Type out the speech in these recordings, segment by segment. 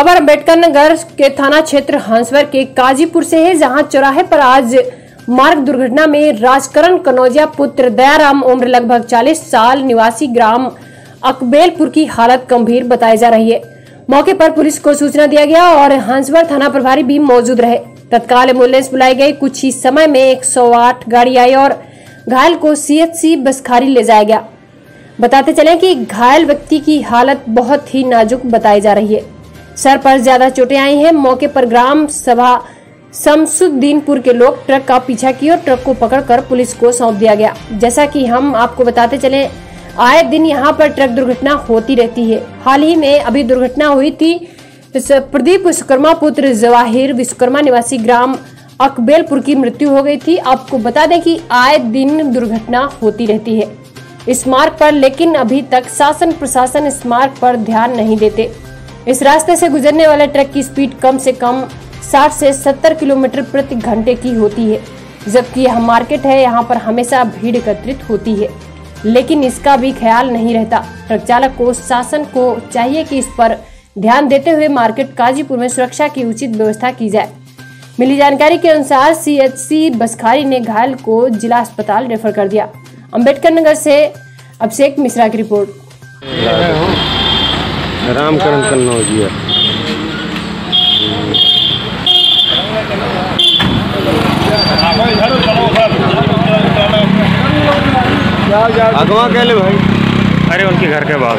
खबर अंबेडकर नगर के थाना क्षेत्र हंसवर के काजीपुर से है जहाँ चौराहे पर आज मार्ग दुर्घटना में राजकरण कनौजिया पुत्र दयाराम उम्र लगभग 40 साल, निवासी ग्राम अकबेलपुर की हालत गंभीर बताई जा रही है। मौके पर पुलिस को सूचना दिया गया और हंसवर थाना प्रभारी भी मौजूद रहे। तत्काल एंबुलेंस बुलाई गई। कुछ ही समय में 108 गाड़ी आई और घायल को सीएचसी बसखारी ले जाया गया। बताते चले कि घायल व्यक्ति की हालत बहुत ही नाजुक बताई जा रही है। सर पर ज़्यादा चोटें आई हैं। मौके पर ग्राम सभा शमसुद्दीनपुर के लोग ट्रक का पीछा किए और ट्रक को पकड़कर पुलिस को सौंप दिया गया। जैसा कि हम आपको बताते चले, आए दिन यहाँ पर ट्रक दुर्घटना होती रहती है। हाल ही में अभी दुर्घटना हुई थी। प्रदीप विश्वकर्मा पुत्र जवाहिर विश्वकर्मा निवासी ग्राम अकबेलपुर की मृत्यु हो गई थी। आपको बता दें कि आए दिन दुर्घटना होती रहती है। इस मार्ग पर, लेकिन अभी तक शासन प्रशासन इस मार्ग पर ध्यान नहीं देते। इस रास्ते से गुजरने वाले ट्रक की स्पीड कम से कम 60 से 70 किलोमीटर प्रति घंटे की होती है। जबकि यह मार्केट है, यहाँ पर हमेशा भीड़ एकत्रित होती है। लेकिन इसका भी ख्याल नहीं रहता। ट्रक चालक को शासन को चाहिए कि इस पर ध्यान देते हुए मार्केट काजीपुर में सुरक्षा की उचित व्यवस्था की जाए। मिली जानकारी के अनुसार सीएचसी बसखारी ने घायल को जिला अस्पताल रेफर कर दिया। अंबेडकर नगर से अभिषेक मिश्रा की रिपोर्ट। रामकरण कन्नौजिया अगवा कहले भाई। अरे उनके घर के बाहर।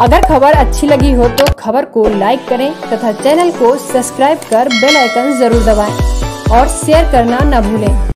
अगर खबर अच्छी लगी हो तो खबर को लाइक करें तथा चैनल को सब्सक्राइब कर बेल आइकन ज़रूर दबाएँ और शेयर करना न भूलें।